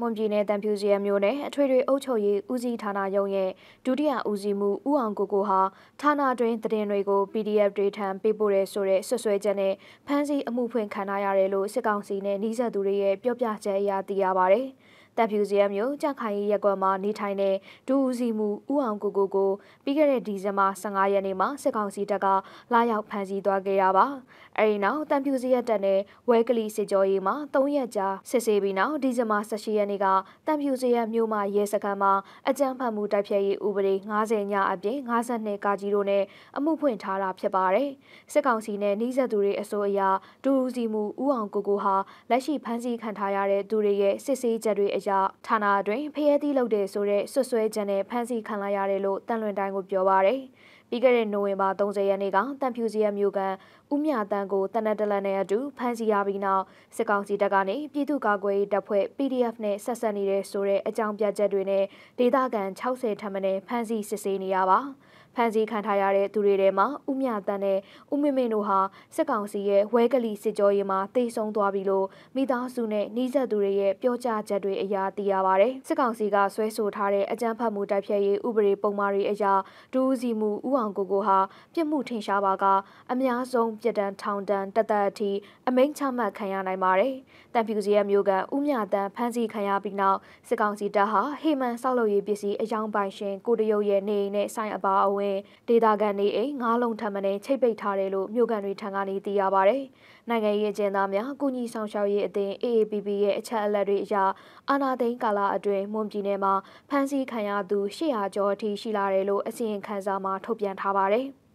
မွန်ပြည်နယ်တန်ဖြူစီရမြို့နယ်အထွေထွေအုပ်ချုပ်ရေးဦးစီးဌာနရုံးရဲ့ဒုတိယဦးစီးမှုဦးအောင်ကိုကိုဟာဌာနတွင်သတင်းတွေကို PDF တွေထံပေးပို့ရဲဆိုတဲ့ဆွဆွဲချက်နဲ့ဖမ်းဆီးအမှုဖွင့်ခံထားရတယ်လို့စစ်ကောင်စီနဲ့နှီးဆက်သူတွေရဲ့ပြောပြချက်အရသိရပါဗျ။ တပ်ဖြူစရမျိုးကြခိုင်ရက်ကွက်မှာနေထိုင်တဲ့ဒူဦးစီမှုဦးအောင်ကိုကိုကိုပြီးခဲ့တဲ့ဒီဇင်ဘာ15ရက်နေ့မှာစစ်ကောင်စီတပ်ကလာရောက်ဖမ်းဆီးသွားခဲ့ရပါအဲဒီနောက်တပ်ဖြူစရတပ်နဲ့ဝဲကလီစစ်ကြောရေးမှာ3ရက်ကြာစစ်ဆေးပြီးနောက်ဒီဇင်ဘာ18ရက်နေ့ကတပ်ဖြူစရမျိုးမှာရဲစခန်းမှာအကြမ်းဖက်မှုတိုက်ဖျက်ရေးဥပဒေ90ညအပြင်52ကာကြီးတို့နဲ့အမှုဖွင့်ထားတာဖြစ်ပါတယ်စစ်ကောင်စီနဲ့နှီးဆက်သူတွေအစိုးအရဒူဦးစီမှုဦးအောင်ကိုကိုဟာလက်ရှိဖမ်းဆီးခံထားရတဲ့သူတွေရဲ့စစ်ဆေးချက်တွေအရဌာနအတွင်းဖျဲသီးလုပ်တယ်ဆိုတဲ့ဆွဆွဲချက်နဲ့ဖမ်းဆီးခံလိုက်ရတယ်လို့တန်လွင်တိုင်းကိုပြောပါရယ်ပြီးခဲ့တဲ့နိုဝင်ဘာ30ရက်နေ့ကတန်ဖြူစီရမြို့ကန်ဦးမြတန်းကိုတနက်တလန်နဲ့အတူဖမ်းဆီးရပြီးနောက်စစ်ကောင်စီတပ်ကနေပြည်သူ့ကာကွယ်ရေးတပ်ဖွဲ့ PDF နဲ့ဆက်ဆက်နေတဲ့ဆိုတဲ့အကြောင်းပြချက်တွေနဲ့ဒေသခံ60ထပ်မံဖမ်းဆီးစစ်ဆေးနေရပါ ဖမ်းဆီးခံထားရတဲ့သူတွေထဲမှာဦးမြတန်းနဲ့ဦးမင်းမင်းတို့ဟာစစ်ကောင်စီရဲ့ဝဲကလီစစ်ကြောရေးမှာတိတ်ဆုံသွားပြီလို့မိသားစုနဲ့နှီးဆက်သူတွေရဲ့ပြောကြားချက်တွေအရာသိရပါတယ်။စစ်ကောင်စီကဆွဲဆိုထားတဲ့အကြမ်းဖက်မှုတိုက်ဖျက်ရေးဥပဒေပုံမှားတွေအရာဒူးစီမှုဥအောင်ကိုကိုဟာပြစ်မှုထင်ရှားပါကအများဆုံးပြစ်ဒဏ်ထောင်ဒဏ်တသက်အထိအမိန့်ချမှတ်ခံရနိုင်ပါတယ်။တန်ဖြူစီရဲ့မျိုးကဥမြတန်ဖမ်းဆီးခံရပြီးနောက်စစ်ကောင်စီတပ်ဟာဟေမန်ဆောက်လုပ်ရေးပစ္စည်းအယောင်ပိုင်ရှင်ကိုတရုတ်ရဲ့နေအိမ်နဲ့ဆိုင်အပါအဝင်ဒေတာကန်နေအိမ်ငါးလုံးထပ်မံချိတ်ပိတ်ထားတယ်လို့မြို့ကန်တွေထံကနေသိရပါတယ်။နိုင်ငံရေးကျင်းသားများကုညီဆောင်ရှောက်ရေးအသင်း AAPP ရဲ့အချက်အလက်တွေအရအာနာသိန်းကာလအတွင်းမွန်ပြည်နယ်မှာဖမ်းဆီးခံရသူ800ကျော်အထိရှိလာတယ်လို့အစီရင်ခံစာမှာထုတ်ပြန်ထားပါတယ်။